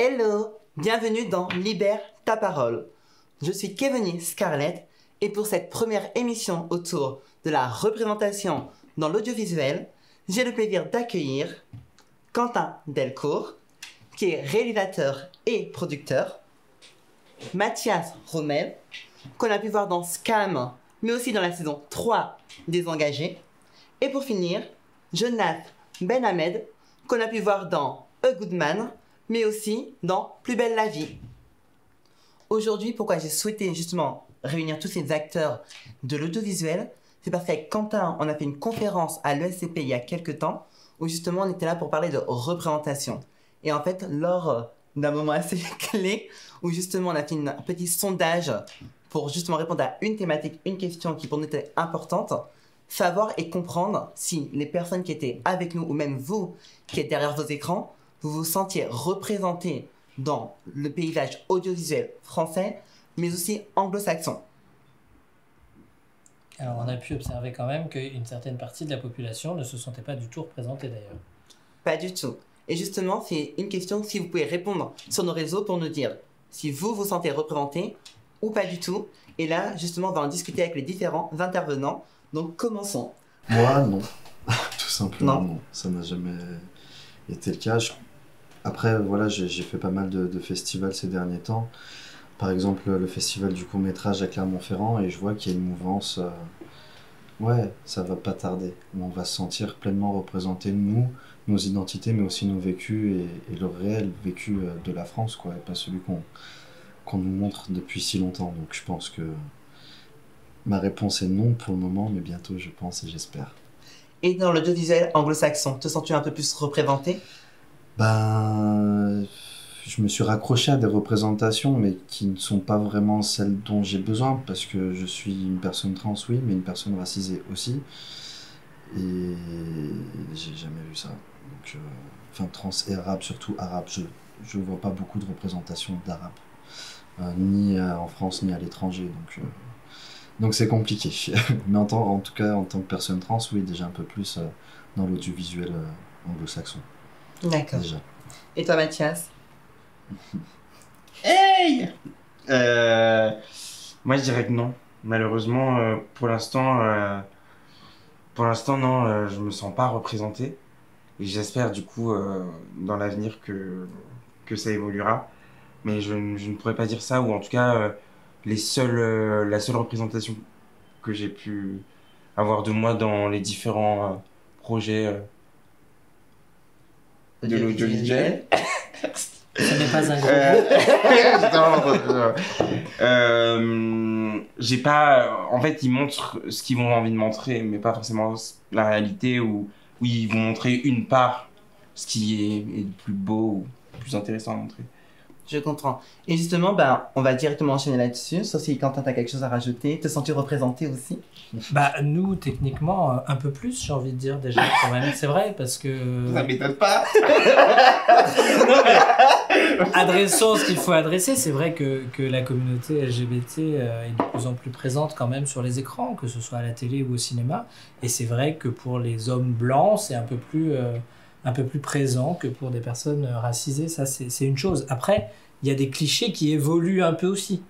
Hello, bienvenue dans Libère ta parole. Je suis Kevin Scarlett et pour cette première émission autour de la représentation dans l'audiovisuel, j'ai le plaisir d'accueillir Quentin Delcourt, qui est réalisateur et producteur, Mathias Rommel, qu'on a pu voir dans Scam, mais aussi dans la saison 3 des Engagés, et pour finir, Jonas Ben Ahmed, qu'on a pu voir dans A Good Man, mais aussi dans Plus belle la vie. Aujourd'hui, pourquoi j'ai souhaité justement réunir tous ces acteurs de l'audiovisuel, c'est parce qu'avec Quentin, on a fait une conférence à l'ESCP il y a quelques temps, où justement on était là pour parler de représentation. Et en fait, lors d'un moment assez clé, où justement on a fait un petit sondage pour justement répondre à une thématique, une question qui pour nous était importante, savoir et comprendre si les personnes qui étaient avec nous, ou même vous qui êtes derrière vos écrans, vous vous sentiez représenté dans le paysage audiovisuel français, mais aussi anglo-saxon. Alors on a pu observer quand même qu'une certaine partie de la population ne se sentait pas du tout représentée d'ailleurs. Pas du tout. Et justement, c'est une question si vous pouvez répondre sur nos réseaux pour nous dire si vous vous sentez représenté ou pas du tout. Et là, justement, on va en discuter avec les différents intervenants. Donc commençons. Moi, non. Tout simplement, Non. non. Ça n'a jamais été le cas. Je- Après, voilà, j'ai fait pas mal de, festivals ces derniers temps. Par exemple, le festival du court-métrage à Clermont-Ferrand, et je vois qu'il y a une mouvance. euh, Ouais, ça va pas tarder. On va se sentir pleinement représenté, nous, nos identités, mais aussi nos vécus et, le réel vécu euh, de la France, quoi, et pas celui qu'on nous montre depuis si longtemps. Donc je pense que ma réponse est non pour le moment, mais bientôt, je pense et j'espère. Et dans l'audiovisuel anglo-saxon, te sens-tu un peu plus représenté? Ben, je me suis raccroché à des représentations, mais qui ne sont pas vraiment celles dont j'ai besoin, parce que je suis une personne trans, oui, mais une personne racisée aussi. Et j'ai jamais vu ça. Enfin, trans et arabe, surtout arabe. Je je vois pas beaucoup de représentations d'arabe, Euh, ni euh, en France, ni à l'étranger. Donc, euh, donc c'est compliqué. mais en, en tout cas, en tant que personne trans, oui, déjà un peu plus dans l'audiovisuel anglo-saxon. D'accord. Déjà. Et toi, Mathias Hey Euh, Moi, je dirais que non. Malheureusement, euh, pour l'instant, euh, pour l'instant, non, euh, je me sens pas représenté. Et j'espère, du coup, euh, dans l'avenir que, que ça évoluera. Mais je, ne- je ne pourrais pas dire ça, ou en tout cas, euh, les seuls, euh, la seule représentation que j'ai pu avoir de moi dans les différents euh, de l'audiovisuel. Ce n'est pas un gros Euh, euh, j'ai pas. En fait, ils montrent ce qu'ils ont envie de montrer, mais pas forcément la réalité où, où ils vont montrer une part, ce qui est, est le plus beau ou le plus intéressant à montrer. Je comprends. Et justement, ben, on va directement enchaîner là-dessus. Sauf si Quentin, t'as quelque chose à rajouter? Te sens-tu représenté aussi? Bah nous techniquement euh, un peu plus j'ai envie de dire déjà quand même c'est vrai parce que m'étonne pas! adressons ce qu'il faut adresser c'est vrai que, que la communauté LGBT euh, est de plus en plus présente quand même sur les écrans que ce soit à la télé ou au cinéma et c'est vrai que pour les hommes blancs c'est un peu plus euh, un peu plus présent que pour des personnes euh, racisées. Ça c'est une chose. Après il y a des clichés qui évoluent un peu aussi.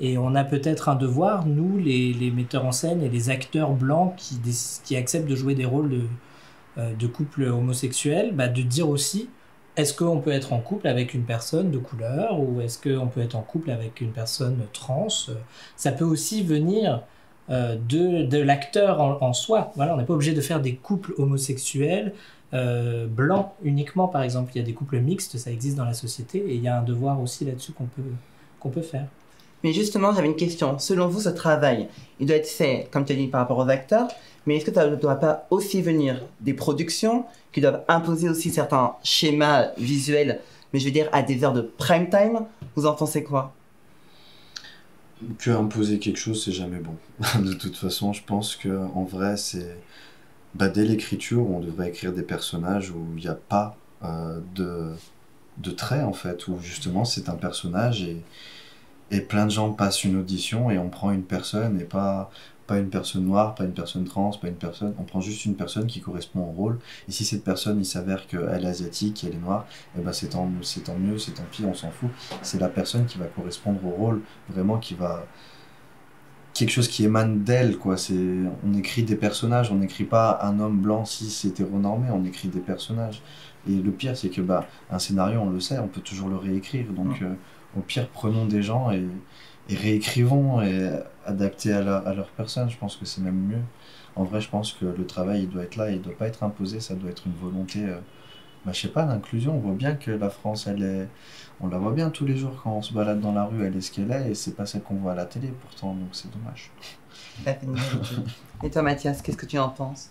Et on a peut-être un devoir, nous, les, les metteurs en scène et les acteurs blancs qui, qui acceptent de jouer des rôles de, euh, de couple homosexuel, bah, de dire aussi est-ce qu'on peut être en couple avec une personne de couleur ou est-ce qu'on peut être en couple avec une personne trans? Ça peut aussi venir euh, de, de l'acteur en, en soi. Voilà, on n'est pas obligé de faire des couples homosexuels euh, blancs uniquement, par exemple. Il y a des couples mixtes, ça existe dans la société et il y a un devoir aussi là-dessus qu'on peut, qu'on peut faire. Mais justement, j'avais une question. Selon vous, ce travail, il doit être fait, comme tu as dit, par rapport aux acteurs, mais est-ce que ça ne doit pas aussi venir des productions qui doivent imposer aussi certains schémas visuels, mais je veux dire à des heures de prime time? Vous en pensez quoi? Que imposer quelque chose, c'est jamais bon. de toute façon, je pense que en vrai, c'est bah, dès l'écriture, on devrait écrire des personnages où il n'y a pas euh, de, de traits, en fait, où justement c'est un personnage et, et plein de gens passent une audition et on prend une personne et pas, pas une personne noire, pas une personne trans, pas une personne. On prend juste une personne qui correspond au rôle. Et si cette personne, il s'avère qu'elle est asiatique, qu'elle est noire, et ben c'est tant, c'est tant mieux, c'est tant pis, on s'en fout. C'est la personne qui va correspondre au rôle, vraiment qui va. Quelque chose qui émane d'elle, quoi. C'est, on écrit des personnages, on n'écrit pas un homme blanc cis hétéronormé, on écrit des personnages. Et le pire, c'est que bah, un scénario, on le sait, on peut toujours le réécrire. Donc, euh, au pire, prenons des gens et, et réécrivons et adapter à leur, à leur personne. Je pense que c'est même mieux. En vrai, je pense que le travail, il doit être là, il doit pas être imposé, ça doit être une volonté, euh, bah, je sais pas, l'inclusion. On voit bien que la France, elle est, on la voit bien tous les jours quand on se balade dans la rue, elle est ce qu'elle est, et c'est pas celle qu'on voit à la télé pourtant, donc c'est dommage. Et toi, Mathias, qu'est-ce que tu en penses?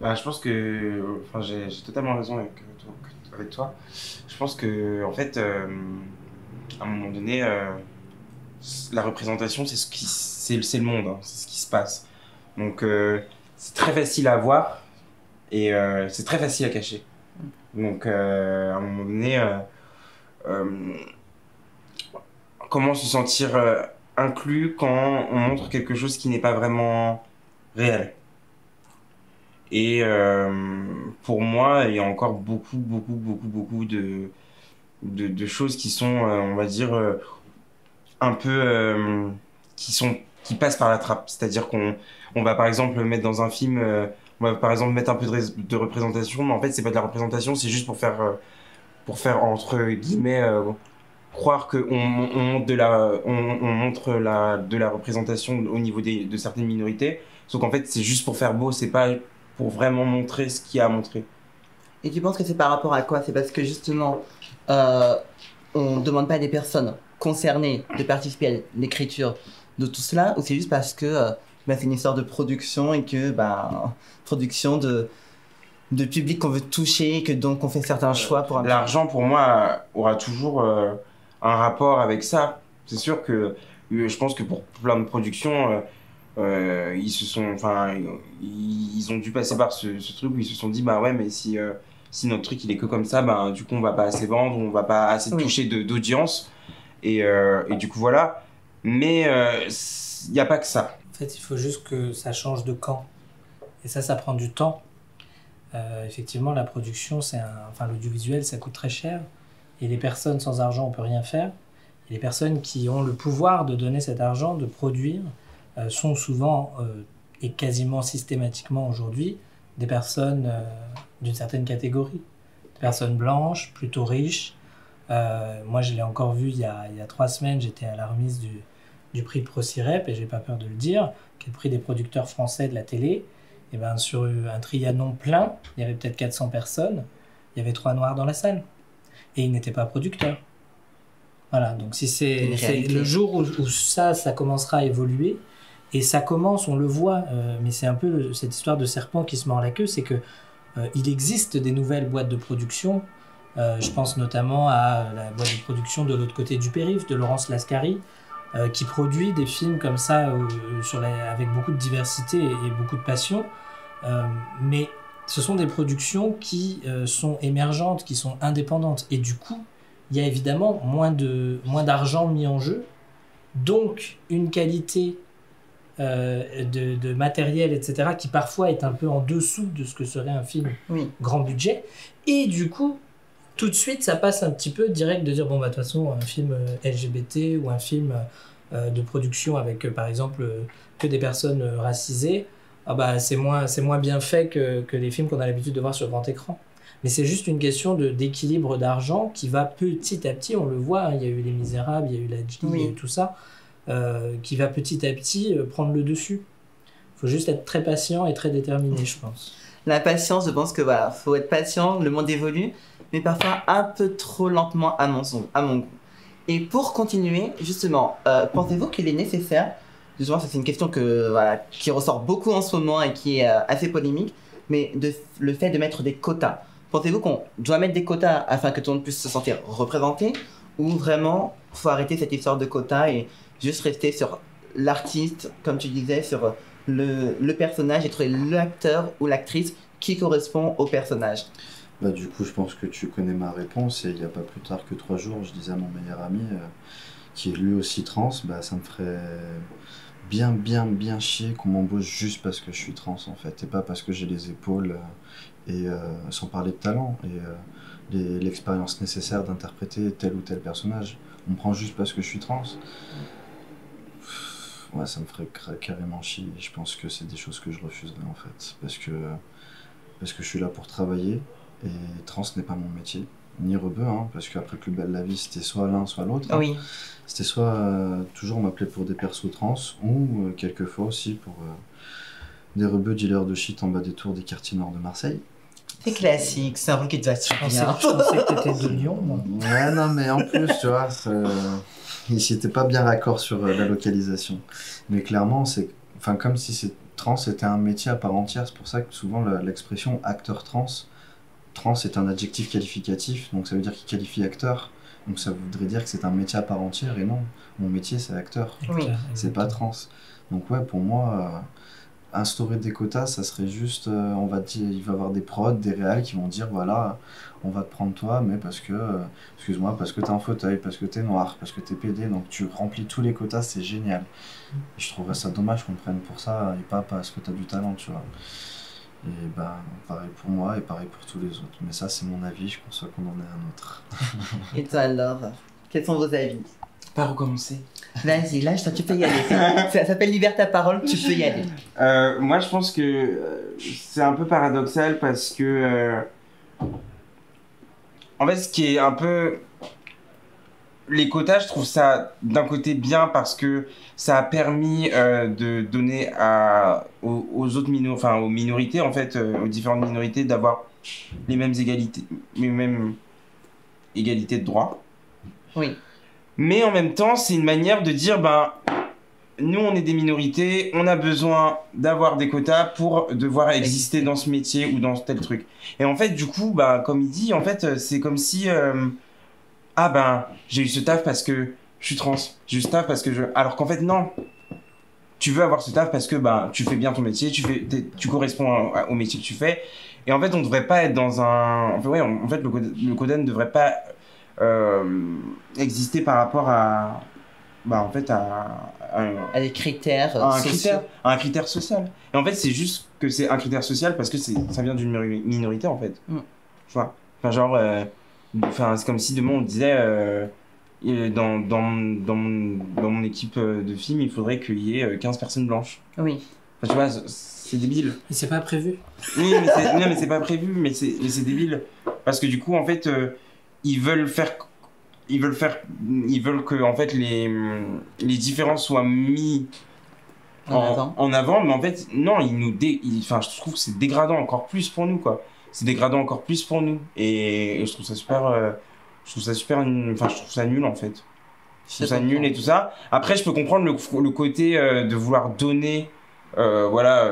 Bah, je pense que. Enfin, j'ai totalement raison avec, euh, toi- avec toi. Je pense que, en fait, euh, à un moment donné, euh, la représentation, c'est ce qui, c'est le monde, hein, c'est ce qui se passe. Donc, euh, c'est très facile à voir et euh, c'est très facile à cacher. Donc, euh, à un moment donné, euh, euh, comment se sentir inclus quand on montre quelque chose qui n'est pas vraiment réel et pour moi, il y a encore beaucoup, beaucoup, beaucoup, beaucoup de, choses qui sont, on va dire, un peu, qui passent par la trappe. C'est-à-dire qu'on, on va par exemple mettre dans un film, on va par exemple mettre un peu de, rés- de représentation, mais en fait, c'est pas de la représentation, c'est juste pour faire, euh, pour faire entre guillemets, euh, croire que on, on montre de la, on, on montre la, de la représentation au niveau de certaines minorités. Sauf qu'en fait, c'est juste pour faire beau, c'est pas pour vraiment montrer ce qu'il y a à montrer. Et tu penses que c'est par rapport à quoi? C'est parce que justement, euh, on ne demande pas à des personnes concernées de participer à l'écriture de tout cela, ou c'est juste parce que bah, c'est une histoire de production et que, bah, production de, de public qu'on veut toucher, et que donc on fait certains choix pour un L'argent, pour moi, aura toujours euh, un rapport avec ça. C'est sûr que euh, je pense que pour plein de productions, euh, euh, ils se sont, enfin, ils, ont dû passer par ce, ce truc où ils se sont dit, bah ouais, mais si, euh, si notre truc il est que comme ça, ben du coup on va pas assez vendre, on va pas assez Oui. toucher d'audience, et, euh, et du coup voilà. Mais il n'y a pas que ça. Fait, il faut juste que ça change de camp. Et ça, ça prend du temps. Euh, effectivement, la production, c'est un... enfin, l'audiovisuel, ça coûte très cher. Et les personnes sans argent, on peut rien faire. Et les personnes qui ont le pouvoir de donner cet argent, de produire, euh, sont souvent euh, et quasiment systématiquement aujourd'hui des personnes d'une certaine catégorie. Des personnes blanches, plutôt riches. Moi, je l'ai encore vu il y, a, il y a trois semaines, j'étais à la remise du, du prix ProCirep, et j'ai pas peur de le dire, qui est le prix des producteurs français de la télé. Et ben, sur un Trianon plein, il y avait peut-être 400 personnes, il y avait trois noirs dans la salle. Et ils n'étaient pas producteurs. Voilà, donc si c'est le jour où, où ça, ça commencera à évoluer, et ça commence, on le voit, euh, mais c'est un peu cette histoire de serpent qui se mord la queue, c'est que euh, il existe des nouvelles boîtes de production. Euh, je pense notamment à la boîte de production de l'autre côté du périph' de Laurence Lascari, euh, qui produit des films comme ça euh, sur avec beaucoup de diversité et, et beaucoup de passion. Euh, mais ce sont des productions qui sont émergentes, qui sont indépendantes. Et du coup, il y a évidemment moins de moins d'argent mis en jeu, donc une qualité de, de matériel, etc., qui parfois est un peu en dessous de ce que serait un film Oui. grand budget. Et du coup, tout de suite, ça passe un petit peu direct de dire, bon, bah, de toute façon, un film euh, LGBT ou un film euh, de production avec, euh, par exemple, euh, que des personnes euh, racisées, ah bah, c'est moins, bien fait que, que les films qu'on a l'habitude de voir sur grand écran. Mais c'est juste une question d'équilibre d'argent qui va petit à petit, on le voit, hein, il y a eu Les Misérables, il y a eu La G, il y a eu tout ça, euh, qui va petit à petit euh, prendre le dessus. Il faut juste être très patient et très déterminé, je pense. La patience, je pense que voilà, faut être patient, le monde évolue, mais parfois un peu trop lentement à mon, goût. Et pour continuer, justement, euh, pensez-vous qu'il est nécessaire, justement, c'est une question qui ressort beaucoup en ce moment et qui est euh, assez polémique, mais de, le fait de mettre des quotas. Pensez-vous qu'on doit mettre des quotas afin que tout le monde puisse se sentir représenté, ou vraiment faut arrêter cette histoire de quotas et juste rester sur l'artiste, comme tu disais, sur le, le personnage et trouver l'acteur ou l'actrice qui correspond au personnage. Bah, du coup, je pense que tu connais ma réponse. Et il n'y a pas plus tard que trois jours, je disais à mon meilleur ami, euh, qui est lui aussi trans, bah, ça me ferait bien, bien, bien chier qu'on m'embauche juste parce que je suis trans, en fait. Et pas parce que j'ai les épaules, euh, et euh, sans parler de talent, et l'expérience nécessaire d'interpréter tel ou tel personnage. On me prend juste parce que je suis trans. Ouais, ça me ferait carrément chier. Je pense que c'est des choses que je refuserais, en fait. Parce que, parce que je suis là pour travailler. Et trans n'est pas mon métier, ni rebeu, hein, parce qu'après Plus belle la vie, c'était soit l'un, soit l'autre. hein. Oui, C'était soit euh, toujours on m'appelait pour des persos trans, ou euh, quelquefois aussi pour euh, des rebeux dealers de shit en bas des tours des quartiers nord de Marseille. c'est classique, c'est un rôle qui te va Je pensais, bien. je pensais que t'étais de Lyon, moi. Ouais, non, mais en plus, tu vois, ils s'étaient pas bien raccord sur euh, la localisation. Mais clairement, c'est enfin, comme si c'est trans était un métier à part entière. C'est pour ça que souvent l'expression acteur trans, trans est un adjectif qualificatif, donc ça veut dire qu'il qualifie acteur. Donc ça voudrait dire que c'est un métier à part entière, et non, mon métier c'est acteur. Oui. c'est pas trans. Donc ouais, pour moi, euh, instaurer des quotas, ça serait juste, euh, on va dire, il va y avoir des prods, des réals qui vont dire, voilà, on va te prendre toi, mais parce que, euh, excuse-moi, parce que t'es en fauteuil, parce que t'es noir, parce que t'es PD, donc tu remplis tous les quotas, c'est génial. Je trouverais ça dommage qu'on te prenne pour ça et pas parce que t'as du talent, tu vois. Et ben, pareil pour moi et pareil pour tous les autres. Mais ça, c'est mon avis, je conçois qu'on en ait un autre. Et toi alors, quels sont vos avis? Par où commencer Vas-y, lâche-toi, tu peux y aller. Ça s'appelle Libère ta parole, tu peux y aller. Euh, moi, je pense que euh, c'est un peu paradoxal parce que. euh, en fait, ce qui est un peu. Les quotas, je trouve ça d'un côté bien parce que ça a permis euh, de donner à, aux, aux autres minorités, enfin aux minorités, en fait, euh, aux différentes minorités, d'avoir les mêmes égalités, les mêmes égalités de droits. Oui. Mais en même temps, c'est une manière de dire, ben, nous, on est des minorités, on a besoin d'avoir des quotas pour devoir exister dans ce métier ou dans tel truc. Et en fait, du coup, bah, comme il dit, en fait, euh, c'est comme si, euh, ah ben, j'ai eu ce taf parce que je suis trans, j'ai eu ce taf parce que je... Alors qu'en fait, non. Tu veux avoir ce taf parce que ben, tu fais bien ton métier, tu, fais, tu corresponds au métier que tu fais. Et en fait, on devrait pas être dans un... En fait, en fait le, quota- le quota ne devrait pas euh, exister par rapport à... Bah, en fait, à, à un- À des critères à un sociaux. critère, à un critère social. Et en fait, c'est juste que c'est un critère social parce que c'est, ça vient d'une minorité en fait. Mm. Tu vois? Enfin, genre, euh, enfin, c'est comme si demain on disait euh, euh, dans, dans, dans, mon, dans mon équipe euh, de film, il faudrait qu'il y ait euh, 15 personnes blanches. Oui. Enfin, tu vois, c'est- débile. Et c'est pas prévu. Oui, mais c'est, non, mais c'est pas prévu, mais c'est, mais c'est débile. Parce que du coup, en fait, euh, ils veulent faire. Ils veulent faire. Ils veulent que, en fait, les, les différences soient mis En avant. en avant, mais en fait, non, ils nous dé... Enfin, je trouve que c'est dégradant encore plus pour nous, quoi. C'est dégradant encore plus pour nous. Et, et je trouve ça super... euh, Je trouve ça super... Enfin, je trouve ça nul, en fait. Je trouve ça nul et tout ça. Après, je peux comprendre le, le côté euh, de vouloir donner... euh, voilà.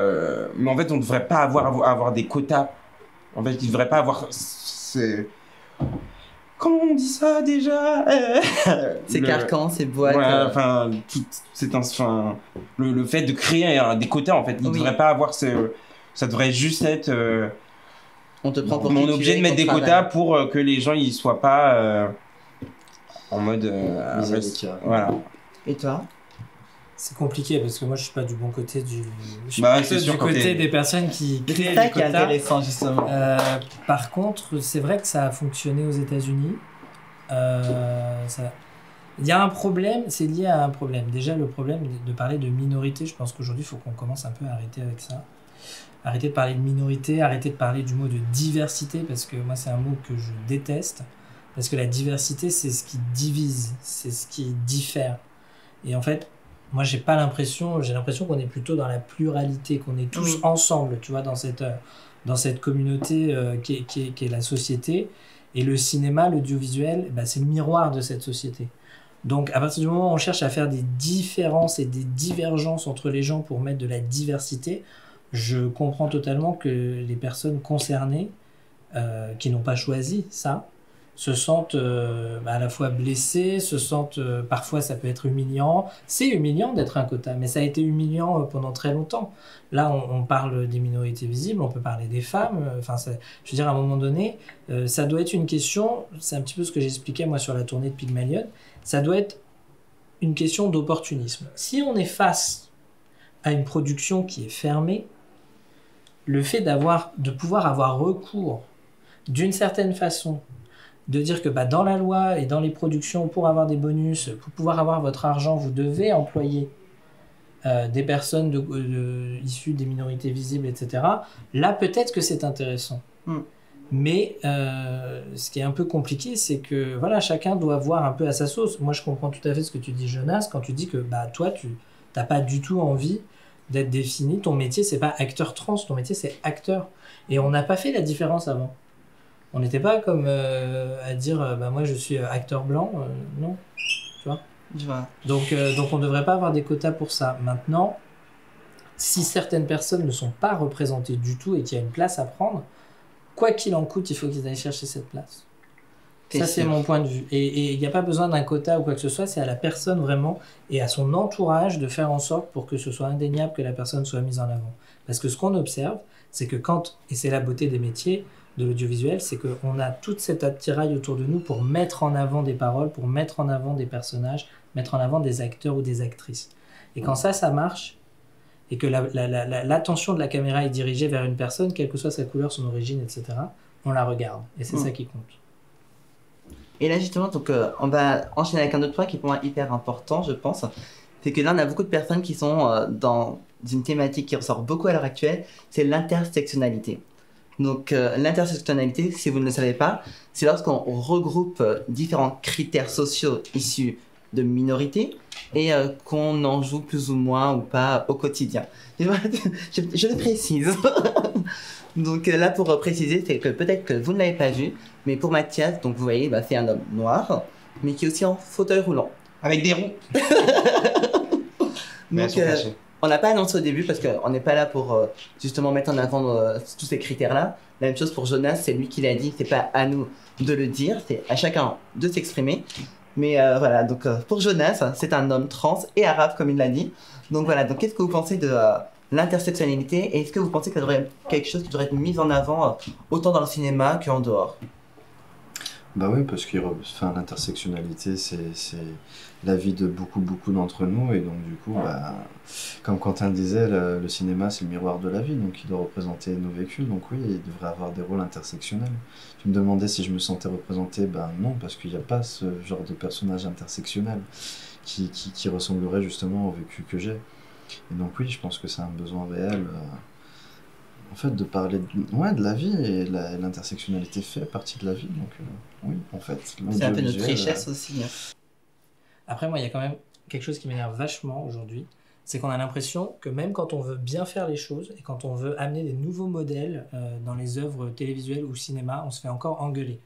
mais en fait, on ne devrait pas avoir, avoir des quotas. En fait, il ne devrait pas avoir... C'est... Comment on dit ça, déjà C'est Le- carcan, c'est boîte. Ouais, euh, enfin, tout, c'est un, enfin, le, le fait de créer des quotas, en fait, il ne Oui. devrait pas avoir ce, ça devrait juste être euh, on te prend pour on est obligé de mettre des travail. quotas pour euh, que les gens ils soient pas euh, en mode euh, voilà. Et toi? C'est compliqué parce que moi je suis pas du bon côté du. Je suis Bah, sûr, du côté des personnes qui créent les quotas. intéressant, justement. Euh, par contre, c'est vrai que ça a fonctionné aux États-Unis. Euh, ça- Il y a un problème, c'est lié à un problème. Déjà, le problème de de parler de minorité, je pense qu'aujourd'hui, il faut qu'on commence un peu à arrêter avec ça. Arrêter de parler de minorité, arrêter de parler du mot de diversité, parce que moi, c'est un mot que je déteste. Parce que la diversité, c'est ce qui divise, c'est ce qui diffère. Et en fait, moi, j'ai pas l'impression, j'ai l'impression qu'on est plutôt dans la pluralité, qu'on est tous ensemble, tu vois, dans cette, euh, dans cette communauté euh, qui, est, qui, est, qui est la société. Et le cinéma, l'audiovisuel, bah, c'est le miroir de cette société. Donc, à partir du moment où on cherche à faire des différences et des divergences entre les gens pour mettre de la diversité, je comprends totalement que les personnes concernées, euh, qui n'ont pas choisi ça, se sentent euh, à la fois blessés, se sentent euh, parfois ça peut être humiliant. C'est humiliant d'être un quota, mais ça a été humiliant euh, pendant très longtemps. Là, on, parle des minorités visibles, on peut parler des femmes. Enfin, je veux dire, à un moment donné, ça doit être une question. C'est un petit peu ce que j'expliquais moi sur la tournée de Pygmalion. Ça doit être une question d'opportunisme. Si on est face à une production qui est fermée, le fait d'avoir, de pouvoir avoir recours d'une certaine façon, de dire que bah, dans la loi et dans les productions, pour avoir des bonus, pour pouvoir avoir votre argent, vous devez employer euh, des personnes de- de- issues des minorités visibles, etc. Là, peut-être que c'est intéressant. Mm. Mais euh, ce qui est un peu compliqué, c'est que voilà, chacun doit voir un peu à sa sauce. Moi, je comprends tout à fait ce que tu dis, Jonas, quand tu dis que bah, toi, tu n'as pas du tout envie d'être défini. Ton métier, c'est pas acteur trans, ton métier, c'est acteur. Et on n'a pas fait la différence avant. On n'était pas comme euh, à dire, euh, bah, moi, je suis euh, acteur blanc. Euh, non. Je vois. Donc, donc on ne devrait pas avoir des quotas pour ça. Maintenant, si certaines personnes ne sont pas représentées du tout et qu'il y a une place à prendre, quoi qu'il en coûte, il faut qu'ils aillent chercher cette place. Ça, c'est mon point de vue. Et il n'y a pas besoin d'un quota ou quoi que ce soit, c'est à la personne vraiment et à son entourage de faire en sorte pour que ce soit indéniable que la personne soit mise en avant. Parce que ce qu'on observe, c'est que quand, et c'est la beauté des métiers de l'audiovisuel, c'est qu'on a toute cette attirail autour de nous pour mettre en avant des paroles, pour mettre en avant des personnages, mettre en avant des acteurs ou des actrices. Et quand ça, ça marche, et que la- la- la- la- l'attention de la caméra est dirigée vers une personne, quelle que soit sa couleur, son origine, etc., on la regarde. Et c'est Mm. ça qui compte. Et là, justement, donc, euh, on va enchaîner avec un autre point qui est pour moi hyper important, je pense. C'est que là, on a beaucoup de personnes qui sont euh, dans une thématique qui ressort beaucoup à l'heure actuelle, c'est l'intersectionnalité. Donc, euh, l'intersectionnalité, si vous ne le savez pas, c'est lorsqu'on regroupe euh, différents critères sociaux issus de minorités et euh, qu'on en joue plus ou moins ou pas au quotidien. Je, je le précise. donc euh, là, pour préciser, c'est que peut-être que vous ne l'avez pas vu, mais pour Mathias, donc vous voyez, bah, c'est un homme noir, mais qui est aussi en fauteuil roulant. Avec des roues. Mais elles Donc, sont cachées. On n'a pas annoncé au début parce qu'on n'est pas là pour euh, justement mettre en avant euh, tous ces critères-là. La même chose pour Jonas, c'est lui qui l'a dit, c'est pas à nous de le dire, c'est à chacun de s'exprimer. Mais euh, voilà, donc pour Jonas, c'est un homme trans et arabe comme il l'a dit. Donc voilà, donc qu'est-ce que vous pensez de l'intersectionnalité et est-ce que vous pensez que ça devrait être quelque chose qui devrait être mis en avant autant dans le cinéma qu'en dehors? Bah oui, parce que enfin, l'intersectionnalité, c'est la vie de beaucoup, beaucoup d'entre nous. Et donc, du coup, bah, comme Quentin disait, le, cinéma, c'est le miroir de la vie. Donc, il doit représenter nos vécus. Donc, oui, il devrait avoir des rôles intersectionnels. Tu me demandais si je me sentais représenté. Ben non, parce qu'il n'y a pas ce genre de personnage intersectionnel qui, qui, qui ressemblerait justement au vécu que j'ai. Et donc, oui, je pense que c'est un besoin réel. euh, en fait, de parler de, ouais, de la vie et l'intersectionnalité fait partie de la vie. Donc, euh, oui, en fait. C'est un peu notre l'audiovisuel, richesse aussi. hein. Après, moi, il y a quand même quelque chose qui m'énerve vachement aujourd'hui. C'est qu'on a l'impression que même quand on veut bien faire les choses et quand on veut amener des nouveaux modèles euh, dans les œuvres télévisuelles ou cinéma, on se fait encore engueuler.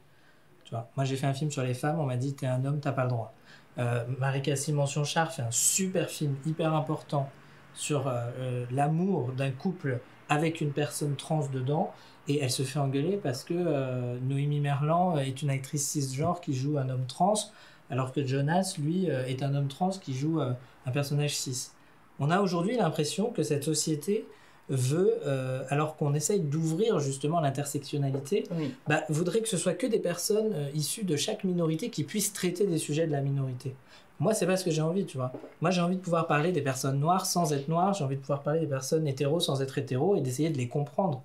Tu vois, moi j'ai fait un film sur les femmes, on m'a dit t'es un homme, t'as pas le droit. Euh, Marie-Cassie Mention-Char fait un super film hyper important sur euh, euh, l'amour d'un couple avec une personne trans dedans et elle se fait engueuler parce que euh, Noémie Merlan est une actrice cisgenre qui joue un homme trans alors que Jonas, lui, euh, est un homme trans qui joue euh, un personnage cis. On a aujourd'hui l'impression que cette société veut, euh, alors qu'on essaye d'ouvrir justement l'intersectionnalité, Oui. bah, voudrait que ce soit que des personnes euh, issues de chaque minorité qui puissent traiter des sujets de la minorité. Moi, c'est pas ce que j'ai envie, tu vois. Moi, j'ai envie de pouvoir parler des personnes noires sans être noires, j'ai envie de pouvoir parler des personnes hétéros sans être hétéros et d'essayer de les comprendre.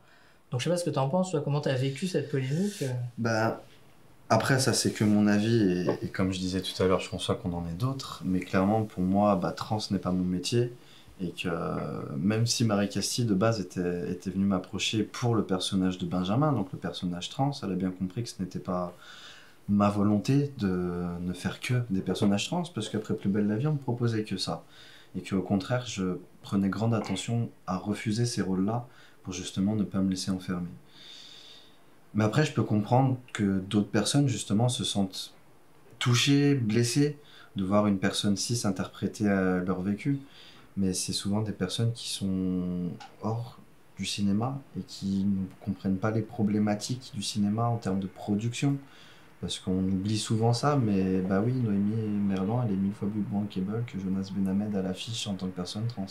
Donc, je sais pas ce que tu en penses, toi, comment tu as vécu cette polémique euh Bah, après, ça, c'est que mon avis. Et, et comme je disais tout à l'heure, je conçois qu'on en ait d'autres. Mais clairement, pour moi, bah, trans n'est pas mon métier. Et que euh, même si Marie Castille, de base, était, était venue m'approcher pour le personnage de Benjamin, donc le personnage trans, elle a bien compris que ce n'était pas ma volonté de ne faire que des personnages trans. Parce qu'après Plus belle la vie, on me proposait que ça. Et qu'au contraire, je prenais grande attention à refuser ces rôles-là pour justement ne pas me laisser enfermer. Mais après, je peux comprendre que d'autres personnes, justement, se sentent touchées, blessées de voir une personne cis interpréter euh, leur vécu. Mais c'est souvent des personnes qui sont hors du cinéma et qui ne comprennent pas les problématiques du cinéma en termes de production, Parce qu'on oublie souvent ça, mais bah oui, Noémie Merlan, elle est mille fois plus bankable que Jonas Benhamed à l'affiche en tant que personne trans.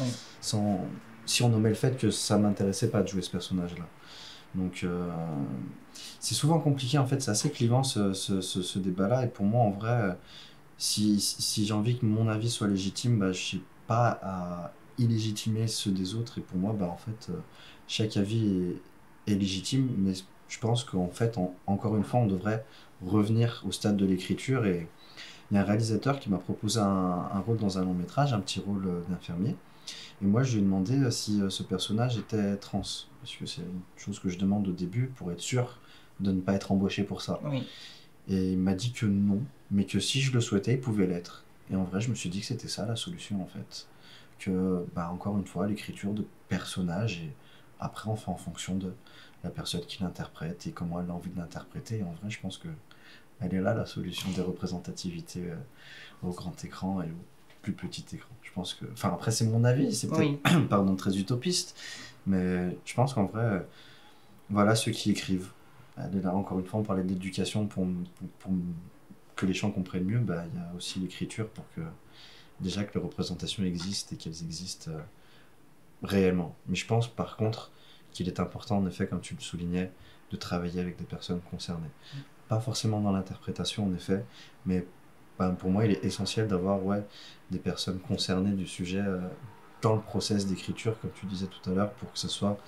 Oui. Sans... Si on nommait le fait que ça m'intéressait pas de jouer ce personnage-là. Donc euh, c'est souvent compliqué en fait, c'est assez clivant ce, ce, ce, ce débat-là. Et pour moi, en vrai, si, si j'ai envie que mon avis soit légitime, bah, je n'ai pas à illégitimer ceux des autres. Et pour moi, bah, en fait, euh, chaque avis est, est légitime, mais je pense qu'en fait, en- encore une fois, on devrait revenir au stade de l'écriture. Et il y a un réalisateur qui m'a proposé un, un rôle dans un long métrage, un petit rôle euh, d'infirmier. Et moi, je lui ai demandé euh, si euh, ce personnage était trans. Parce que c'est une chose que je demande au début pour être sûr de ne pas être embauché pour ça. Oui. Et il m'a dit que non, mais que si je le souhaitais, il pouvait l'être. Et en vrai, je me suis dit que c'était ça la solution en fait. Que, bah, encore une fois, l'écriture de personnages et après on fait en fonction de la personne qui l'interprète et comment elle a envie de l'interpréter. Et en vrai, je pense que elle est là la solution des représentativités euh, au grand écran et au plus petit écran. Je pense que, enfin après c'est mon avis, c'est peut-être Oui. pardon très utopiste, mais je pense qu'en vrai, euh, voilà ceux qui écrivent. Elle est là encore une fois, on parlait d'éducation pour, pour, pour que les gens comprennent mieux. Bah, il y a aussi l'écriture pour que déjà que les représentations existent et qu'elles existent euh, réellement. Mais je pense par contre qu'il est important, en effet, comme tu le soulignais, de travailler avec des personnes concernées. Pas forcément dans l'interprétation, en effet, mais ben, pour moi, il est essentiel d'avoir ouais, des personnes concernées du sujet euh, dans le process d'écriture, comme tu disais tout à l'heure, pour que ce soit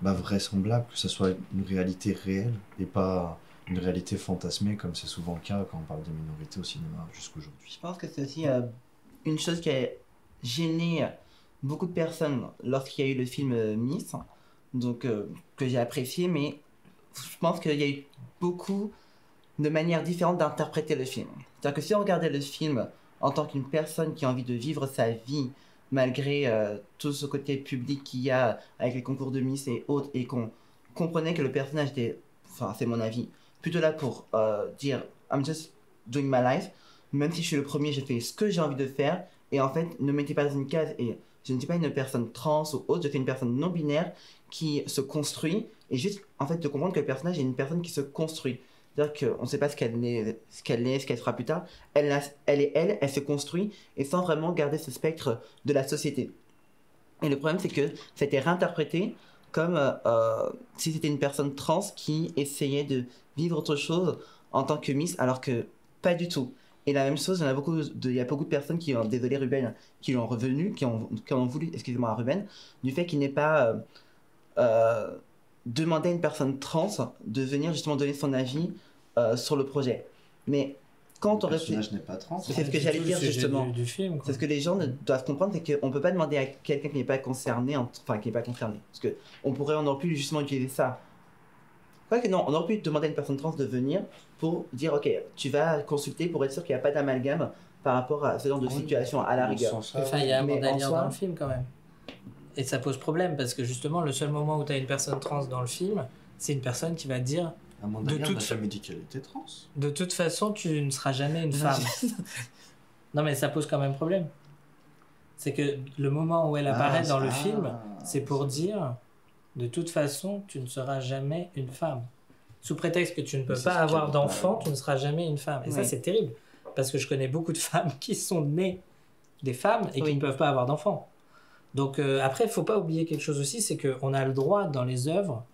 bah, vraisemblable, que ce soit une réalité réelle et pas une réalité fantasmée, comme c'est souvent le cas quand on parle des minorités au cinéma jusqu'aujourd'hui. Je pense que c'est aussi euh, une chose qui a gêné beaucoup de personnes lorsqu'il y a eu le film euh, Miss, donc euh, que j'ai apprécié, mais je pense qu'il y a eu beaucoup de manières différentes d'interpréter le film. C'est-à-dire que si on regardait le film en tant qu'une personne qui a envie de vivre sa vie malgré euh, tout ce côté public qu'il y a avec les concours de Miss et autres, et qu'on comprenait que le personnage était, enfin c'est mon avis, plutôt là pour euh, dire I'm just doing my life, même si je suis le premier, je fais ce que j'ai envie de faire, et en fait, ne mettez pas dans une case, et je ne suis pas une personne trans ou autre, je suis une personne non binaire qui se construit, et juste en fait de comprendre que le personnage est une personne qui se construit. C'est-à-dire qu'on ne sait pas ce qu'elle est, ce qu'elle est, ce qu'elle sera plus tard. Elle, elle est elle, elle se construit, et sans vraiment garder ce spectre de la société. Et le problème, c'est que ça a été réinterprété comme euh, euh, si c'était une personne trans qui essayait de vivre autre chose en tant que Miss, alors que pas du tout. Et la même chose, il y en a beaucoup de, il y a beaucoup de personnes qui ont, désolé Ruben, qui l'ont revenu, qui ont, qui ont voulu, excusez-moi Ruben, du fait qu'il n'ait pas euh, euh, demandé à une personne trans de venir justement donner son avis euh, sur le projet. Mais quand on personnage n'est pas trans. C'est ce que j'allais dire, justement. Du, du film. quoi. c'est ce que les gens ne doivent comprendre, c'est qu'on peut pas demander à quelqu'un qui n'est pas concerné, en- enfin qui n'est pas concerné, parce que on pourrait, on aurait pu justement utiliser ça. Quoi que non, on aurait pu demander à une personne trans de venir pour dire, ok, tu vas consulter pour être sûr qu'il n'y a pas d'amalgame par rapport à ce genre de Oui. situation à la rigueur. Enfin, il y a un soi- dans le film quand même. Et ça pose problème parce que justement, le seul moment où tu as une personne trans dans le film, c'est une personne qui va te dire Amanda de toute n'a fa- jamais dit qu'elle était trans. De toute façon, tu ne seras jamais une femme. non, mais ça pose quand même problème. C'est que le moment où elle apparaît Ah, dans le ah, film, c'est pour dire de toute façon, tu ne seras jamais une femme. Sous prétexte que tu ne peux Mais pas avoir d'enfant, tu ne seras jamais une femme. Et ça, c'est terrible. Parce que je connais beaucoup de femmes qui sont nées des femmes et qui ne peuvent pas avoir d'enfants. Donc euh, après, il faut pas oublier quelque chose aussi, c'est qu'on a le droit dans les œuvres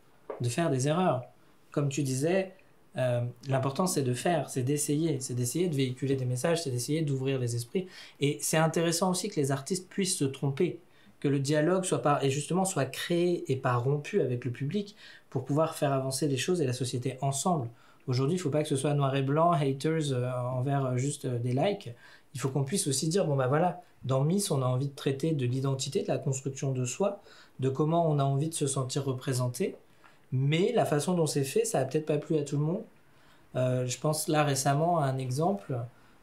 de faire des erreurs. Comme tu disais, euh, l'important c'est de faire, c'est d'essayer, c'est d'essayer de véhiculer des messages, c'est d'essayer d'ouvrir les esprits. Et c'est intéressant aussi que les artistes puissent se tromper, que le dialogue soit pas et justement soit créé et pas rompu avec le public pour pouvoir faire avancer les choses et la société ensemble. Aujourd'hui, il faut pas que ce soit noir et blanc, haters euh, envers juste des likes. Il faut qu'on puisse aussi dire bon bah voilà, dans Miss, on a envie de traiter de l'identité, de la construction de soi, de comment on a envie de se sentir représenté. Mais la façon dont c'est fait, ça a peut-être pas plu à tout le monde. Euh, je pense là récemment à un exemple,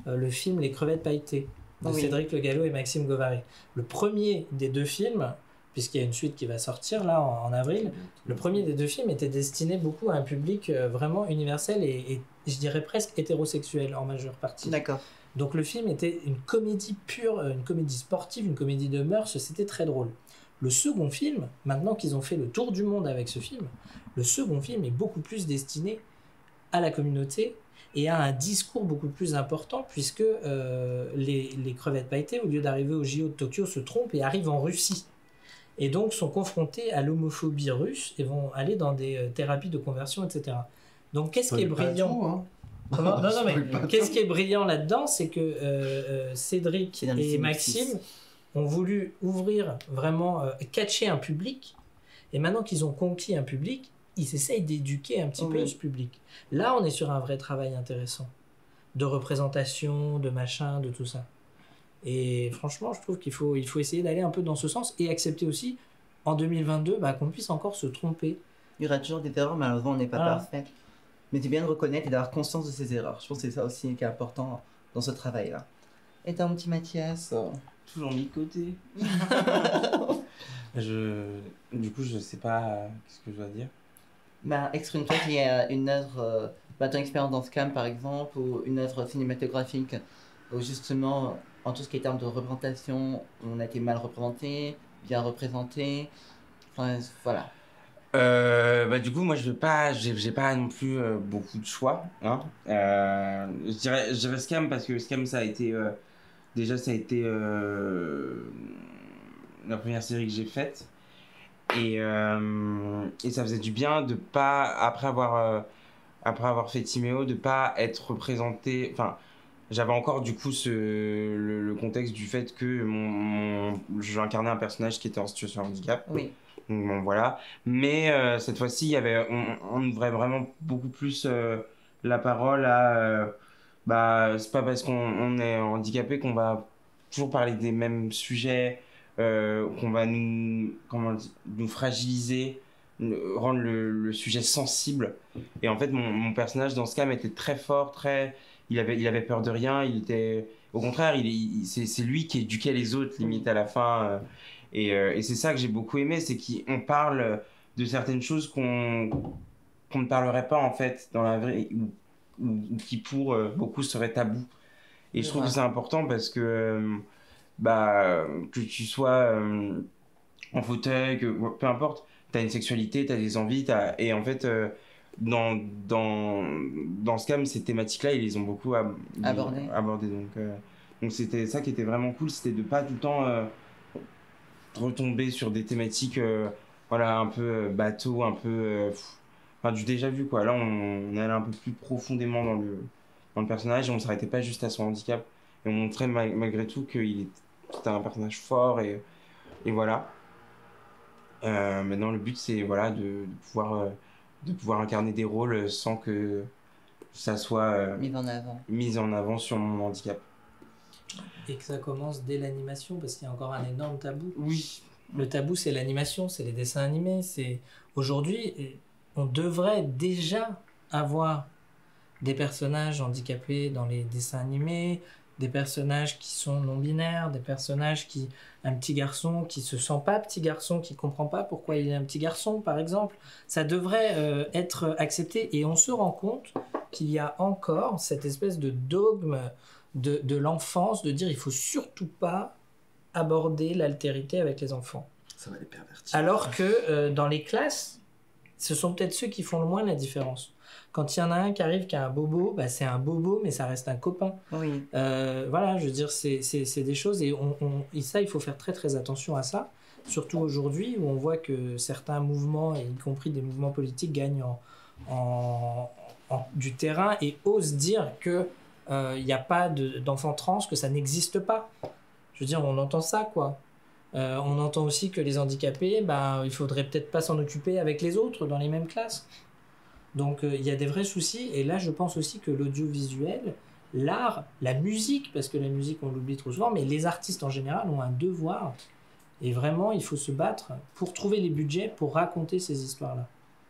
euh, le film Les crevettes pailletées de Oui. Cédric Le Gallo et Maxime Govary. Le premier des deux films, puisqu'il y a une suite qui va sortir là en, en avril, le premier des deux films était destiné beaucoup à un public euh, vraiment universel et, et je dirais presque hétérosexuel en majeure partie. D'accord. Donc le film était une comédie pure, euh, une comédie sportive, une comédie de mœurs, c'était très drôle. Le second film, maintenant qu'ils ont fait le tour du monde avec ce film, le second film est beaucoup plus destiné à la communauté et a un discours beaucoup plus important puisque euh, les, les crevettes pailletées, au lieu d'arriver au JO de Tokyo, se trompent et arrivent en Russie. Et donc sont confrontés à l'homophobie russe et vont aller dans des euh, thérapies de conversion, etc. Donc qu'est-ce qui est brillant tout, hein. Comment- Non, non, mais qu'est-ce qui est brillant là-dedans, c'est que euh, euh, Cédric et Maxime ont voulu ouvrir vraiment, euh, catcher un public. Et maintenant qu'ils ont conquis un public, ils essayent d'éduquer un petit peu ce public. Là, on est sur un vrai travail intéressant de représentation, de machin, de tout ça. Et franchement, je trouve qu'il faut, il faut essayer d'aller un peu dans ce sens et accepter aussi, en 2022, bah, qu'on puisse encore se tromper. Il y aura toujours des erreurs, malheureusement, on n'est pas Voilà. parfait. Mais c'est bien de reconnaître et d'avoir conscience de ses erreurs. Je pense que c'est ça aussi qui est important dans ce travail-là. Et ton petit Mathias? Toujours mis de côté. je... Du coup, je sais pas euh, qu'est-ce que je dois dire? Bah, exprime-toi qu'il y a une œuvre, euh, bah, ton expérience dans Scam par exemple, ou une œuvre cinématographique, où justement, en tout ce qui est termes de représentation, on a été mal représenté, bien représenté. Enfin, voilà. Euh, bah, du coup, moi, je vais pas, j'ai pas non plus euh, beaucoup de choix. Hein. Euh, je dirais, je dirais Scam parce que Scam, ça a été, euh, déjà, ça a été euh, la première série que j'ai faite. Et, et ça faisait du bien de pas, après avoir, après avoir fait Timéo, de pas être représenté. Enfin, j'avais encore du coup ce, le, le contexte du fait que mon, mon, j'incarnais un personnage qui était en situation de handicap. Oui. Voilà. Mais euh, cette fois-ci, il y avait, on, on ouvrait vraiment beaucoup plus euh, la parole à. euh, bah, c'est pas parce qu'on on est handicapé qu'on va toujours parler des mêmes sujets, euh, qu'on va nous, comment dit, nous fragiliser, rendre le, sujet sensible. Et en fait, mon, mon personnage dans ce cas était très fort, très. Il avait, il avait peur de rien, il était. Au contraire, il, c'est lui qui éduquait les autres, limite à la fin. Euh, et, et c'est ça que j'ai beaucoup aimé, c'est qu'on parle de certaines choses qu'on qu'on ne parlerait pas en fait dans la vraie ou, ou- ou qui pour euh, beaucoup seraient tabous. Et je trouve Ouais. que c'est important parce que euh, bah que tu sois en fauteuil, que peu importe, t'as une sexualité, t'as des envies, t'as et en fait euh, dans dans dans ce cas, ces thématiques-là, ils les ont beaucoup ab- Abordées. Donc euh, donc c'était ça qui était vraiment cool, c'était de pas tout le temps euh, retomber sur des thématiques euh, voilà un peu euh, bateau un peu euh, enfin du déjà vu quoi. Là on, on allait un peu plus profondément dans le dans le personnage et on s'arrêtait pas juste à son handicap. Et on montrait ma- malgré tout qu'il est c'était un personnage fort et et voilà. Euh, maintenant le but c'est voilà de, de pouvoir euh, de pouvoir incarner des rôles sans que ça soit euh, Mise en avant. mis en avant sur mon handicap Et que ça commence dès l'animation parce qu'il y a encore un énorme tabou. oui Le tabou, c'est l'animation, c'est les dessins animés. C'est aujourd'hui, et on devrait déjà avoir des personnages handicapés dans les dessins animés, des personnages qui sont non binaires, des personnages qui un petit garçon qui se sent pas petit garçon, qui comprend pas pourquoi il est un petit garçon, par exemple. Ça devrait euh, être accepté et on se rend compte qu'il y a encore cette espèce de dogme de, de l'enfance de dire il faut surtout pas aborder l'altérité avec les enfants. Ça va les pervertir. Alors que euh, dans les classes, ce sont peut-être ceux qui font le moins la différence. Quand il y en a un qui arrive qui a un bobo, bah, c'est un bobo, mais ça reste un copain. Oui. Euh, voilà, je veux dire, c'est c'est- c'est des choses, et, on, on- et ça, il faut faire très très attention à ça. Surtout aujourd'hui, où on voit que certains mouvements, y compris des mouvements politiques, gagnent en, en- en- du terrain et osent dire que euh, il n'y a pas de- d'enfants trans, que ça n'existe pas. Je veux dire, on entend ça, quoi. Euh, on entend aussi que les handicapés, bah, il faudrait peut-être pas s'en occuper avec les autres dans les mêmes classes. Donc euh, il y a des vrais soucis, et là je pense aussi que l'audiovisuel, l'art, la musique, parce que la musique on l'oublie trop souvent, mais les artistes en général ont un devoir, et vraiment il faut se battre pour trouver les budgets pour raconter ces histoires-là.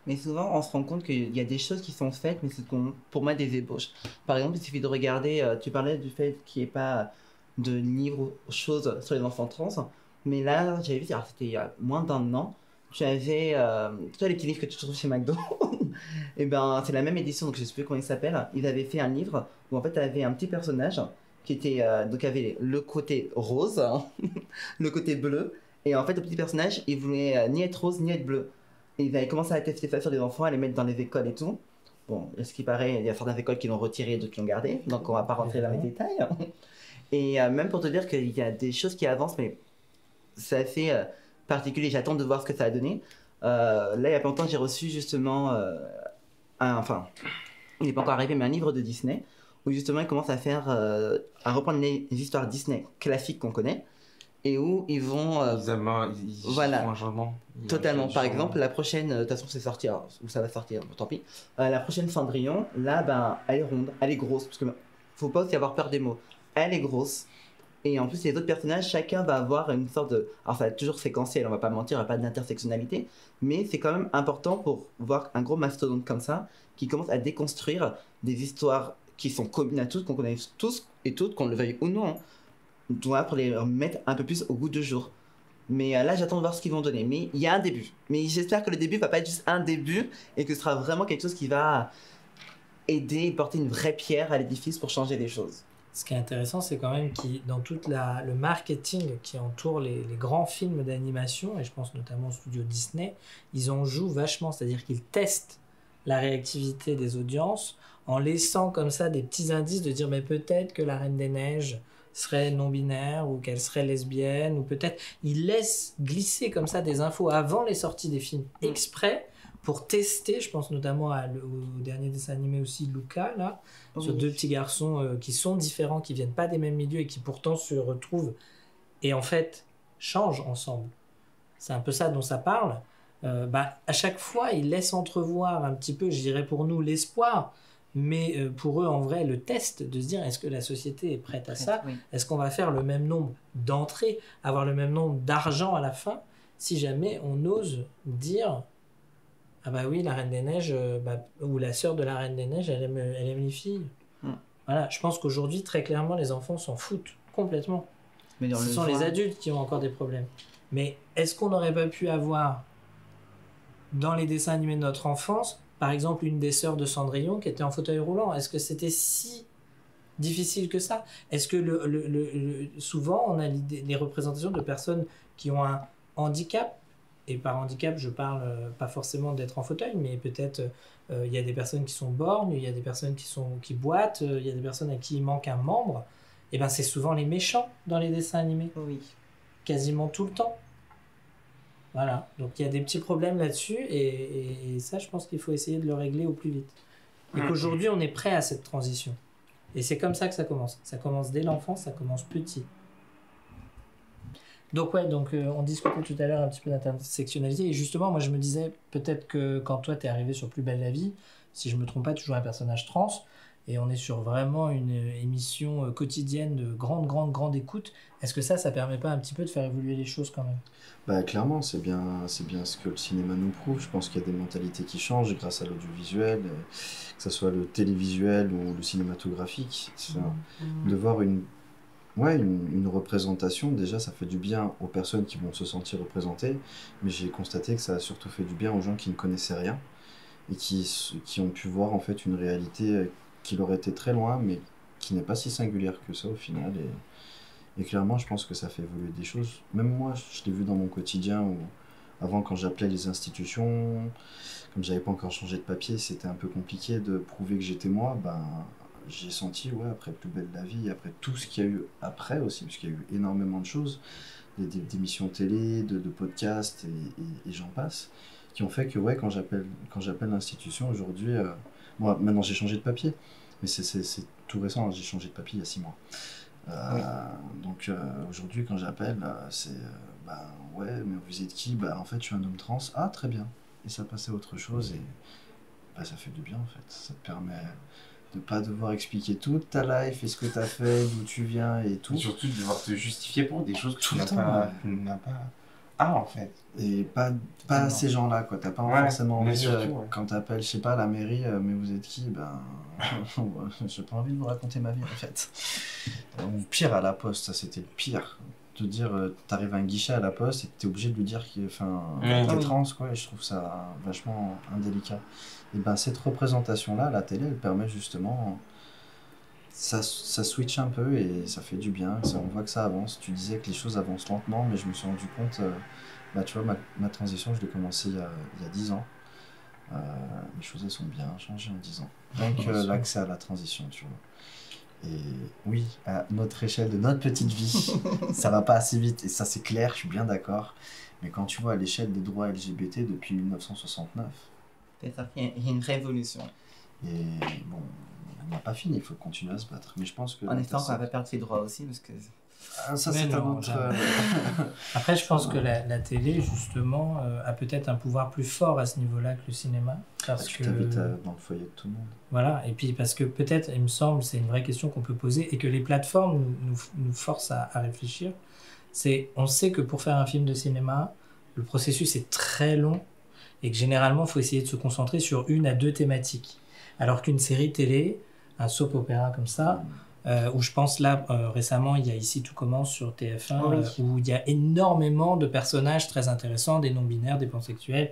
Mais souvent, on se rend compte qu'il y a des choses qui sont faites, mais c'est qu'on- pour moi des ébauches. Par exemple, il suffit de regarder, euh, tu parlais du fait qu'il n'y ait pas de livres ou choses sur les enfants trans, mais là, j'avais vu, c'était il y a moins d'un an, tu avais, euh, tu les petits livres que tu trouves chez McDo, et ben c'est la même édition, donc je sais plus comment il s'appelle, ils avaient fait un livre où en fait tu avais un petit personnage qui était, euh, donc avait le côté rose, le côté bleu, et en fait le petit personnage, il voulait euh, ni être rose ni être bleu. Et ils avaient commencé à tester ça sur des enfants, à les mettre dans les écoles et tout. bon, ce qui paraît, il y a certaines écoles qui l'ont retiré, d'autres qui l'ont gardé, donc on va pas rentrer dans les détails. Et euh, même pour te dire qu'il y a des choses qui avancent, mais c'est assez euh, particulier. J'attends de voir ce que ça a donné. Euh, là, il y a pas longtemps, j'ai reçu justement un, enfin, il n'est pas encore arrivé, mais un livre de Disney où justement ils commencent à faire, à reprendre les, les histoires Disney classiques qu'on connaît et où ils vont euh, Ils aiment- ils- Voilà. un Totalement. Par exemple, la prochaine, euh, de toute façon, c'est sorti, alors, ou ça va sortir, bon, tant pis. Euh, la prochaine Cendrillon, là, ben, elle est ronde, elle est grosse, parce que faut pas aussi avoir peur des mots. Elle est grosse. Et en plus, les autres personnages, chacun va avoir une sorte de. Alors, ça va être toujours séquentiel, on va pas mentir, il n'y a pas d'intersectionnalité. Mais c'est quand même important pour voir un gros mastodonte comme ça, qui commence à déconstruire des histoires qui sont communes à tous, qu'on connaît tous et toutes, qu'on le veuille ou non. Doit pour les mettre un peu plus au goût du jour. Mais euh, là, j'attends de voir ce qu'ils vont donner. Mais il y a un début. Mais j'espère que le début va pas être juste un début et que ce sera vraiment quelque chose qui va aider et porter une vraie pierre à l'édifice pour changer les choses. Ce qui est intéressant, c'est quand même que dans tout le marketing qui entoure les, les grands films d'animation, et je pense notamment au studio Disney, ils en jouent vachement, c'est-à-dire qu'ils testent la réactivité des audiences en laissant comme ça des petits indices de dire mais peut-être que la Reine des Neiges serait non-binaire ou qu'elle serait lesbienne ou peut-être ils laissent glisser comme ça des infos avant les sorties des films exprès pour tester, je pense notamment à, le- au dernier dessin animé aussi Luca là, sur deux petits garçons euh, qui sont différents, qui viennent pas des mêmes milieux et qui pourtant se retrouvent et en fait changent ensemble. C'est un peu ça dont ça parle. Euh, bah, à chaque fois, ils laissent entrevoir un petit peu, je dirais pour nous, l'espoir, mais euh, pour eux, en vrai, le test de se dire est-ce que la société est prête à ça? Oui. Est-ce qu'on va faire le même nombre d'entrées, avoir le même nombre d'argent à la fin, si jamais on ose dire ah bah oui, la Reine des Neiges, euh, bah, ou la sœur de la Reine des Neiges, elle aime, elle aime les filles. Hmm. Voilà, je pense qu'aujourd'hui, très clairement, les enfants s'en foutent complètement. Mais Ce le sont les adultes qui ont encore des problèmes. Mais est-ce qu'on n'aurait pas pu avoir, dans les dessins animés de notre enfance, par exemple, une des sœurs de Cendrillon qui était en fauteuil roulant Est-ce que c'était si difficile que ça? Est-ce que le, le- le- le- souvent, on a les représentations de personnes qui ont un handicap? Et par handicap, je parle euh, pas forcément d'être en fauteuil, mais peut-être euh, il y a des personnes qui sont borgnes, il y a des personnes qui, sont, qui boitent, euh, il y a des personnes à qui il manque un membre. Et ben c'est souvent les méchants dans les dessins animés, Oui. quasiment tout le temps. Voilà, donc il y a des petits problèmes là-dessus, et, ça, je pense qu'il faut essayer de le régler au plus vite. Et qu'aujourd'hui, on est prêt à cette transition. Et c'est comme ça que ça commence. Ça commence dès l'enfance, ça commence petit. Donc ouais, donc euh, on discutait tout à l'heure un petit peu d'intersectionnalité et justement moi je me disais peut-être que quand toi t'es arrivé sur Plus belle la vie, si je me trompe pas toujours un personnage trans et on est sur vraiment une euh, émission euh, quotidienne de grande grande grande écoute, est-ce que ça ça permet pas un petit peu de faire évoluer les choses quand même? Bah, clairement, c'est bien, c'est bien ce que le cinéma nous prouve. Je pense qu'il y a des mentalités qui changent grâce à l'audiovisuel, euh, que ce soit le télévisuel ou le cinématographique. Un- De voir une, ouais, une, une représentation, déjà, ça fait du bien aux personnes qui vont se sentir représentées, mais j'ai constaté que ça a surtout fait du bien aux gens qui ne connaissaient rien et qui, qui ont pu voir en fait une réalité euh, qui leur était très loin, mais qui n'est pas si singulière que ça au final. Et, et clairement, je pense que ça fait évoluer des choses. Même moi, je l'ai vu dans mon quotidien où, avant, quand j'appelais les institutions, comme j'avais pas encore changé de papier, c'était un peu compliqué de prouver que j'étais moi. Ben, j'ai senti, ouais, après Plus belle la vie, après tout ce qu'il y a eu après aussi, parce qu'il y a eu énormément de choses, des, des, télé, de, podcasts et, j'en passe, qui ont fait que, ouais, quand j'appelle, quand j'appelle l'institution aujourd'hui, euh, moi, maintenant j'ai changé de papier, mais c'est, tout récent, hein, j'ai changé de papier il y a six mois. Euh, Donc euh, aujourd'hui, quand j'appelle, euh, c'est, ben ouais, mais vous êtes qui? Ben en fait, je suis un homme trans. Ah, très bien. Et ça passait à autre chose et bah, ça fait du bien en fait. Ça te permet de pas devoir expliquer toute ta life et ce que tu as fait, d'où tu viens et tout. Et surtout de devoir te justifier pour des choses que Tout tu le n'as temps, pas, ouais. tu n'as pas. Ah, en fait. Et pas, pas ces gens-là, quoi. T'as pas Ouais, forcément envie, surtout, euh, ouais. quand t'appelles, je sais pas, la mairie, euh, mais vous êtes qui? Ben, j'ai pas envie de vous raconter ma vie, en fait. Ou pire, à la poste, ça c'était le pire. Te dire, euh, t'arrives à un guichet à la poste et t'es obligé de lui dire qu'il enfin, t'es trans, quoi, et je trouve ça vachement indélicat. Et ben, cette représentation-là, la télé, elle permet justement. Ça, ça switch un peu et ça fait du bien, ça, on voit que ça avance. Tu disais que les choses avancent lentement, mais je me suis rendu compte, euh, bah, tu vois, ma, ma transition, je l'ai commencé il y a, il y a 10 ans. euh, les choses elles sont bien changées en 10 ans. Rien que l'accès à la transition, tu vois. Et oui, à notre échelle de notre petite vie, ça va pas assez vite. Et ça, c'est clair, je suis bien d'accord. Mais quand tu vois à l'échelle des droits LGBT depuis 1969, C'est ça, il y a- il y a une révolution. et bon, on n'a pas fini, il faut continuer à se battre. Mais je pense que. En espérant qu'on va pas perdre ses droits aussi, parce que Ah, ça, Mais c'est un non, autre. jamais. Après, je pense que la, la télé, justement, euh, a peut-être un pouvoir plus fort à ce niveau-là que le cinéma. Parce tu que, t'habites euh, dans le foyer de tout le monde. voilà, et puis parce que peut-être, il me semble, c'est une vraie question qu'on peut poser et que les plateformes nous, nous, nous forcent à, à réfléchir. C'est, on sait que pour faire un film de cinéma, le processus est très long et que généralement, il faut essayer de se concentrer sur une à deux thématiques. Alors qu'une série télé, un soap opéra comme ça, euh, où je pense là euh, récemment il y a ici tout commence sur TF1 Oui. euh, où il y a énormément de personnages très intéressants des non binaires des pansexuels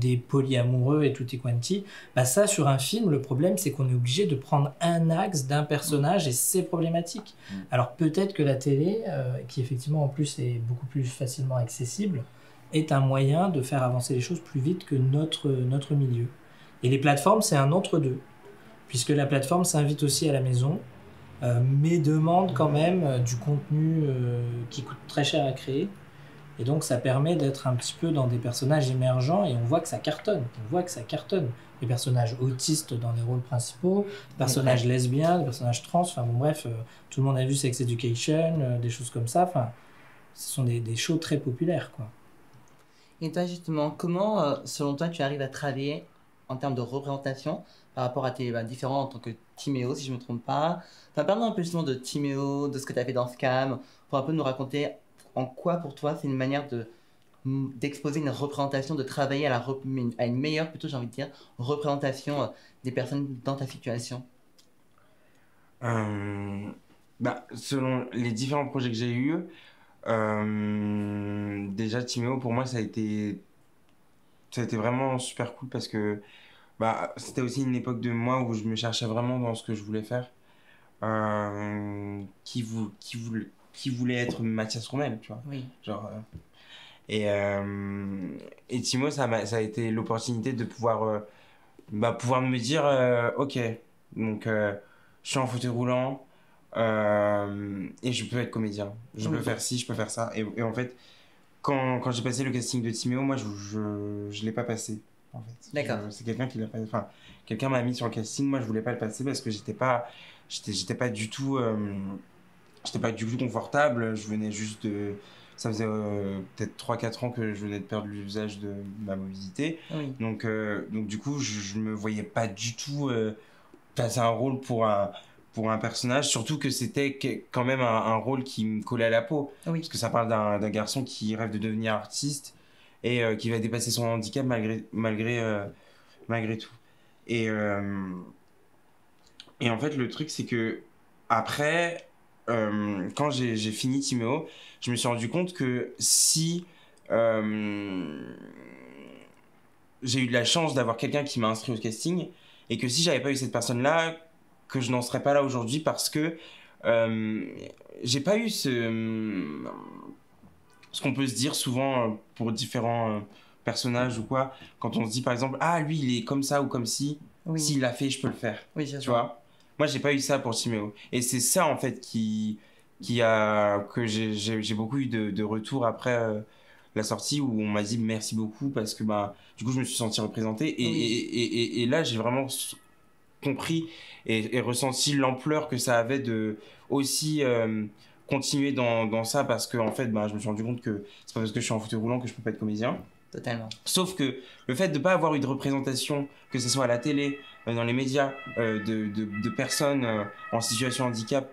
des polyamoureux et tutti quanti. Bah ça sur un film le problème c'est qu'on est obligé de prendre un axe d'un personnage et c'est problématique Mm. alors peut-être que la télé qui effectivement en plus est beaucoup plus facilement accessible est un moyen de faire avancer les choses plus vite que notre notre milieu. Et les plateformes c'est un entre deux puisque la plateforme s'invite aussi à la maison euh, mais demande quand même euh, du contenu euh, qui coûte très cher à créer. Et donc ça permet d'être un petit peu dans des personnages émergents et on voit que ça cartonne. On voit que ça cartonne. Les personnages autistes dans les rôles principaux, personnages lesbiens, des personnages trans, enfin bon bref, tout le monde a vu Sex Education, des choses comme ça. Enfin, ce sont des, des shows très populaires quoi. Et toi, justement, comment, selon toi, tu arrives à travailler en termes de représentation par rapport à tes bah, différents en tant que Timéo, si je ne me trompe pas Enfin, parle-nous un peu justement de Timéo, de ce que tu as fait dans Scam, pour un peu nous raconter en quoi, pour toi, c'est une manière de d'exposer une représentation, de travailler à, la à une meilleure, plutôt j'ai envie de dire, représentation euh, des personnes dans ta situation. Euh, bah, selon les différents projets que j'ai eus, euh, déjà Timéo pour moi ça a été ça a été vraiment super cool parce que bah, c'était aussi une époque de moi où je me cherchais vraiment dans ce que je voulais faire. Euh, qui, vou- qui, voulait, qui voulait être Mathias Rommel, tu vois. Oui. Genre, euh, et, euh, et Timo, ça, m'a- ça a été l'opportunité de pouvoir, bah, pouvoir me dire, ok, donc je suis en fauteuil roulant et je peux être comédien. Je peux faire ci, je peux faire ça. Et, et en fait, quand, quand j'ai passé le casting de Timéo, moi, je je, je l'ai pas passé. En fait. D'accord. Je- C'est quelqu'un qui l'a pas. Enfin, quelqu'un m'a mis sur le casting. Moi, je voulais pas le passer parce que j'étais pas, j'étais, j'étais pas du tout, euh, j'étais pas du tout confortable. Je venais juste de, ça faisait euh, peut-être 3-4 ans que je venais de perdre l'usage de ma mobilité. Oui. Donc, euh, donc du coup, je, je me voyais pas du tout euh, passer un rôle pour un, pour un personnage, surtout que c'était quand même un, un rôle qui me collait à la peau. Oui. Parce que ça parle d'un garçon qui rêve de devenir artiste et euh, qui va dépasser son handicap malgré, malgré, euh, malgré tout. Et, euh, et en fait, le truc, c'est que après, quand j'ai fini Timéo, je me suis rendu compte que si j'ai eu de la chance d'avoir quelqu'un qui m'a inscrit au casting et que si j'avais pas eu cette personne-là, que je n'en serais pas là aujourd'hui parce que j'ai pas eu ce ce qu'on peut se dire souvent euh, pour différents euh, personnages ou quoi quand on se dit par exemple ah lui il est comme ça ou comme si Oui. s'il l'a fait je peux le faire. Oui, tu vois? Moi j'ai pas eu ça pour Timéo et c'est ça en fait qui qui a que j'ai beaucoup eu de, de retours après euh, la sortie où on m'a dit merci beaucoup parce que bah du coup je me suis senti représenté. Et, Oui. et, et, et- et là j'ai vraiment compris et, et ressenti l'ampleur que ça avait de aussi euh, continuer dans, dans ça parce que en fait bah, je me suis rendu compte que c'est pas parce que je suis en fauteuil roulant que je peux pas être comédien. Totalement. Sauf que le fait de ne pas avoir eu de représentation, que ce soit à la télé, euh, dans les médias, euh, de, de, de personnes euh, en situation de handicap,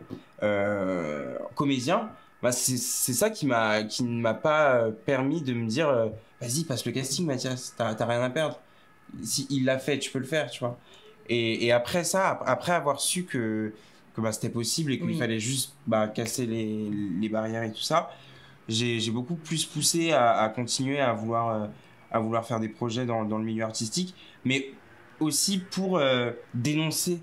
comédiens, bah c'est ça qui m'a qui ne m'a pas permis de me dire vas-y passe le casting Mathias t'as rien à perdre. Si il l'a fait tu peux le faire tu vois. Et, et après ça ap- après avoir su que que bah, c'était possible et qu'il Oui. fallait juste bah, casser les, les barrières et tout ça j'ai beaucoup plus poussé à, à continuer à vouloir euh, à vouloir faire des projets dans, dans le milieu artistique mais aussi pour euh, dénoncer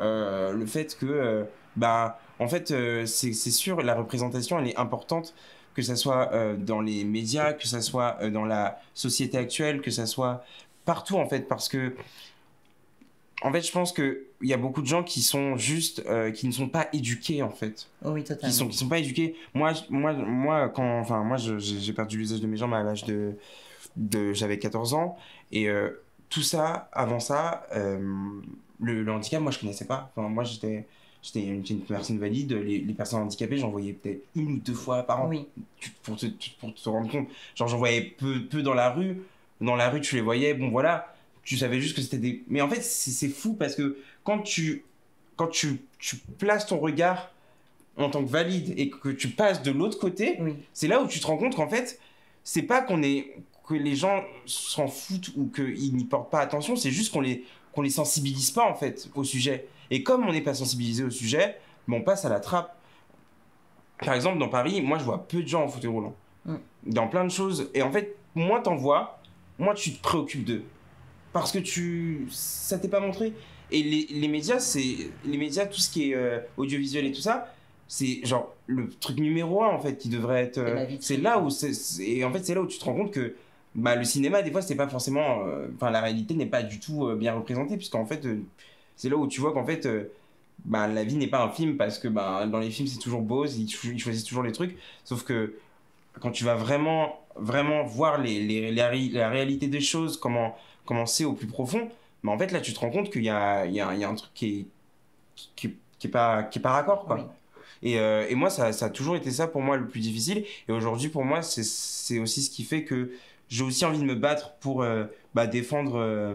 euh, le fait que bah en fait c'est c'est sûr la représentation elle est importante que ça soit euh, dans les médias que ça soit euh, dans la société actuelle que ça soit partout en fait parce que en fait je pense que il y a beaucoup de gens qui sont juste euh, qui ne sont pas éduqués en fait. Oui, totalement. qui sont qui sont pas éduqués. Moi moi moi quand enfin moi j'ai perdu l'usage de mes jambes à l'âge de de j'avais 14 ans. Et euh, tout ça avant ça euh, le, le handicap moi je connaissais pas. Enfin moi j'étais j'étais une, une personne valide. Les, les personnes handicapées j'en voyais peut-être une ou deux fois par an. Oui, pour te, pour te rendre compte. Genre, j'en voyais peu, peu dans la rue. Dans la rue, tu les voyais, bon voilà, tu savais juste que c'était des. Mais en fait, c'est fou parce que quand tu, quand tu, tu places ton regard en tant que valide et que tu passes de l'autre côté, oui. c'est là où tu te rends compte qu'en fait, c'est pas qu'on est que les gens s'en foutent ou qu'ils n'y portent pas attention, c'est juste qu'on les qu'on les sensibilise pas en fait au sujet. Et comme on n'est pas sensibilisé au sujet, ben, on passe à la trappe. Par exemple, dans Paris, moi je vois peu de gens en fauteuil roulant. Mm. Dans plein de choses. Et en fait, moins t'en vois, moins tu te préoccupes d'eux. Parce que tu ça t'est pas montré. Et les, les médias, c'est les médias, tout ce qui est euh, audiovisuel et tout ça, c'est genre le truc numéro un en fait qui devrait être. Euh, c'est là où c'est en fait c'est là où tu te rends compte que bah, le cinéma des fois c'est pas forcément, euh, enfin la réalité n'est pas du tout euh, bien représentée puisqu'en fait c'est là où tu vois qu'en fait bah, la vie n'est pas un film parce que bah, dans les films c'est toujours beau, ils, cho- ils choisissent toujours les trucs, sauf que quand tu vas vraiment vraiment voir les, les, la réalité des choses, comment comment c'est au plus profond, bah, en fait là tu te rends compte qu'il y a, il y, y a un truc qui est, qui, qui est pas qui est pas raccord quoi. Oui. Et, euh, et moi, ça, ça a toujours été ça pour moi le plus difficile. Et aujourd'hui, pour moi, c'est- c'est aussi ce qui fait que j'ai aussi envie de me battre pour euh, bah, défendre euh,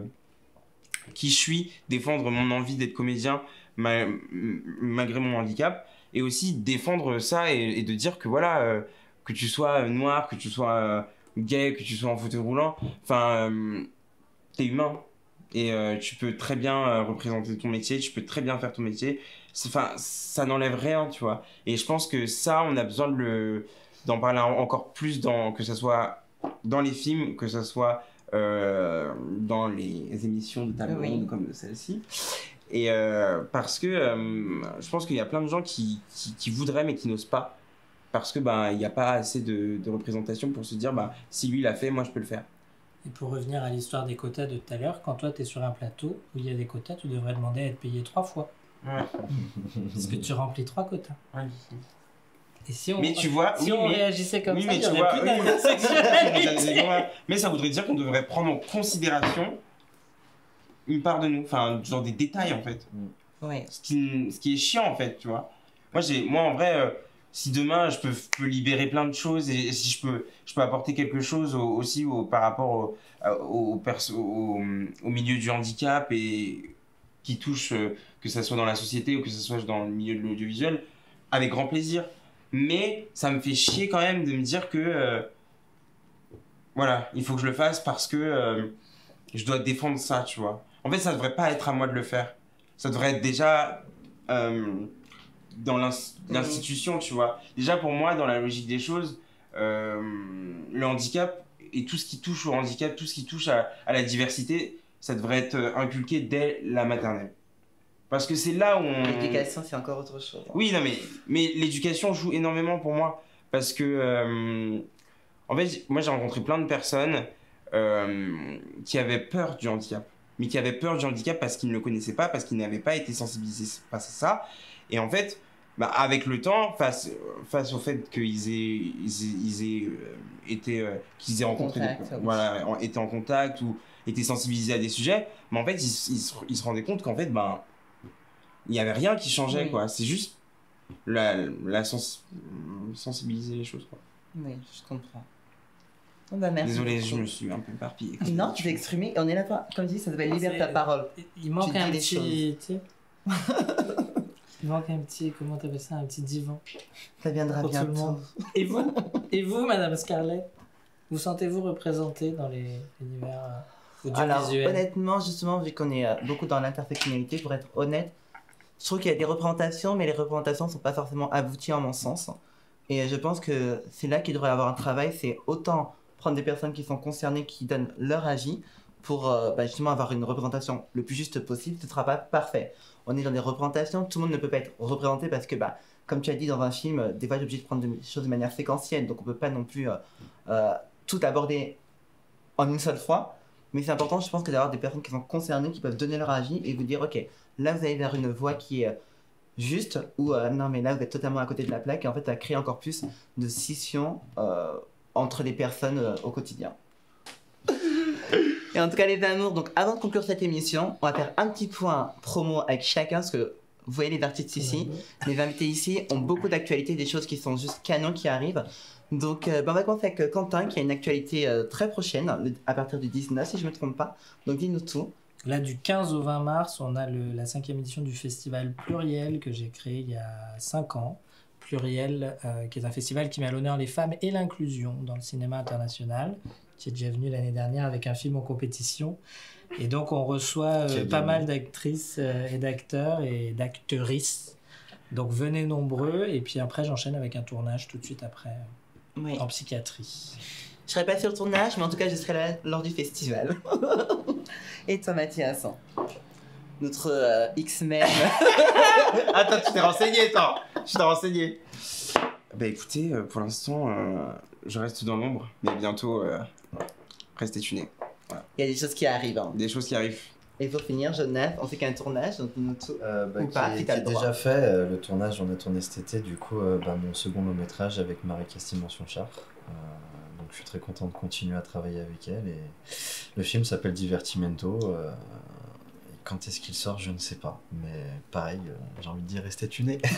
qui je suis, défendre mon envie d'être comédien ma- malgré mon handicap. Et aussi défendre ça et, et de dire que voilà, que tu sois noir, que tu sois gay, que tu sois en fauteuil roulant, enfin, t'es humain. Et euh, tu peux très bien euh, représenter ton métier, tu peux très bien faire ton métier. Enfin, ça n'enlève rien, tu vois. Et je pense que ça, on a besoin de le d'en parler en- encore plus dans que ce soit dans les films, que ce soit euh, dans les émissions de table Oui. ronde comme celle-ci. Et parce que je pense qu'il y a plein de gens qui, qui, qui voudraient mais qui n'osent pas. Parce que ben il n'y a pas assez de, de représentation pour se dire bah si lui l'a fait, moi je peux le faire. Et pour revenir à l'histoire des quotas de tout à l'heure, quand toi tu es sur un plateau où il y a des quotas, tu devrais demander à être payé trois fois. Ouais. Parce que tu remplis trois quotas. Et si on, Mais tu vois, si oui, on mais- réagissait comme oui, ça, mais il tu aurait vois, plus oui, mais- ça voudrait dire qu'on devrait prendre en considération une part de nous, enfin genre des détails en fait. Oui. ce qui, ce qui est chiant en fait, tu vois. Moi, j'ai, moi en vrai, euh, si demain je peux, libérer plein de choses et, si je peux, je peux apporter quelque chose au- aussi au, par rapport au, au, au, milieu du handicap et qui touche, euh, que ça soit dans la société ou que ce soit dans le milieu de l'audiovisuel, avec grand plaisir. Mais ça me fait chier quand même de me dire que, euh, voilà, il faut que je le fasse parce que euh, je dois défendre ça, tu vois. En fait, ça devrait pas être à moi de le faire ça devrait être déjà dans l'ins- l'institution, tu vois. Déjà pour moi, dans la logique des choses, euh, le handicap et tout ce qui touche au handicap, tout ce qui touche à, à la diversité, ça devrait être euh, inculqué dès la maternelle. Parce que c'est là où on... L'éducation, c'est encore autre chose. hein. Oui, non, mais, mais l'éducation joue énormément pour moi. Parce que, euh, en fait, moi j'ai rencontré plein de personnes euh, qui avaient peur du handicap. Mais qui avaient peur du handicap parce qu'ils ne le connaissaient pas, parce qu'ils n'avaient pas été sensibilisés à ça. Et en fait, bah, avec le temps, face, face au fait qu'ils aient, ils aient, ils aient, euh, été, euh, qu'ils aient rencontré, contact, des, voilà, en- été en contact ou été sensibilisés à des sujets, mais en fait, ils, ils se, ils se rendaient compte qu'en fait, ben, il n'y avait rien qui changeait, Oui. quoi. C'est juste la, la sens- sensibiliser les choses, quoi. Oui, je comprends. Bah, merci Désolé, je me suis un peu éparpillé. Non, tu t'es exprimé et on est là, toi. Comme tu dis, ça s'appelle libère ta parole. Il manque un petit. Il manque un petit. Comment t'appelles ça Un petit divan. Ça viendra Pour tout le bientôt. monde. Et vous Et vous, Madame Scarlett Vous sentez-vous représentée dans les univers euh, Alors, honnêtement, justement, vu qu'on est euh, beaucoup dans l'intersectionnalité, pour être honnête, je trouve qu'il y a des représentations, mais les représentations ne sont pas forcément abouties en mon sens. Et je pense que c'est là qu'il devrait y avoir un travail, c'est autant prendre des personnes qui sont concernées, qui donnent leur avis, pour euh, bah, justement avoir une représentation le plus juste possible. Ce ne sera pas parfait. On est dans des représentations, tout le monde ne peut pas être représenté parce que, bah, comme tu as dit dans un film, euh, des fois, j'ai obligé de prendre des choses de manière séquentielle, donc on ne peut pas non plus euh, tout aborder en une seule fois. Mais c'est important, je pense, d'avoir des personnes qui sont concernées, qui peuvent donner leur avis et vous dire, ok, là vous allez vers une voie qui est juste, ou non, mais là vous êtes totalement à côté de la plaque, et en fait, ça crée encore plus de scission entre les personnes au quotidien. Et en tout cas, les amours, donc avant de conclure cette émission, on va faire un petit point promo avec chacun, parce que vous voyez les artistes ici, les invités ici ont beaucoup d'actualités, des choses qui sont juste canons qui arrivent. Donc, euh, ben, on va commencer avec euh, Quentin qui a une actualité euh, très prochaine, à partir du 19, si je ne me trompe pas. Donc, dis-nous tout. Là, du 15 au 20 mars, on a le- la cinquième édition du festival Pluriel que j'ai créé il y a 5 ans. Pluriel, euh, qui est un festival qui met à l'honneur les femmes et l'inclusion dans le cinéma international, qui est déjà venu l'année dernière avec un film en compétition. Et donc, on reçoit euh, pas mal d'actrices euh, et d'acteurs et d'actrices. Donc, venez nombreux. Et puis après, j'enchaîne avec un tournage tout de suite après Oui. en psychiatrie. Je serai pas sur le tournage, mais en tout cas, je serai là lors du festival. et toi, Mathias Notre euh, X-Men. Attends, tu t'es renseigné, toi Tu t'es renseigné. Bah écoutez, pour l'instant, euh, je reste dans l'ombre, mais bientôt, euh, restez tunés. Il y a des choses qui arrivent. hein. Des choses qui arrivent. Et pour finir, Jonathan, on fait qu'un tournage, donc dis-nous tout. Euh, bah, Ou qui, pas, est- si qui t'as est le droit. déjà fait. euh, le tournage, on a tourné cet été. Du coup, euh, bah, mon second long métrage avec Marie Castille Mention Char. Euh, donc, je suis très content de continuer à travailler avec elle. Et le film s'appelle Divertimento. euh, quand est-ce qu'il sort, je ne sais pas. Mais pareil, euh, j'ai envie de dire, restez tunés.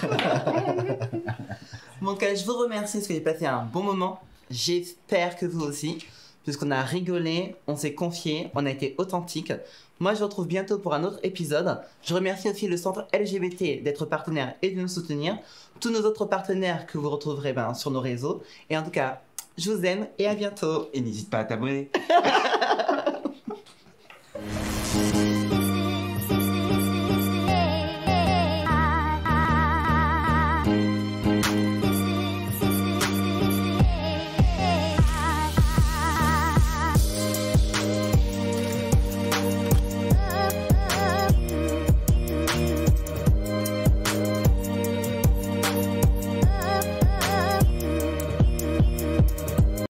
Tout cas, je vous remercie parce que j'ai passé un bon moment. J'espère que vous aussi. Puisqu'on a rigolé, on s'est confié, on a été authentique. Moi, je vous retrouve bientôt pour un autre épisode. Je remercie aussi le centre LGBT d'être partenaire et de nous soutenir. Tous nos autres partenaires que vous retrouverez ben, sur nos réseaux. Et en tout cas, je vous aime et à bientôt. Et n'hésite pas à t'abonner.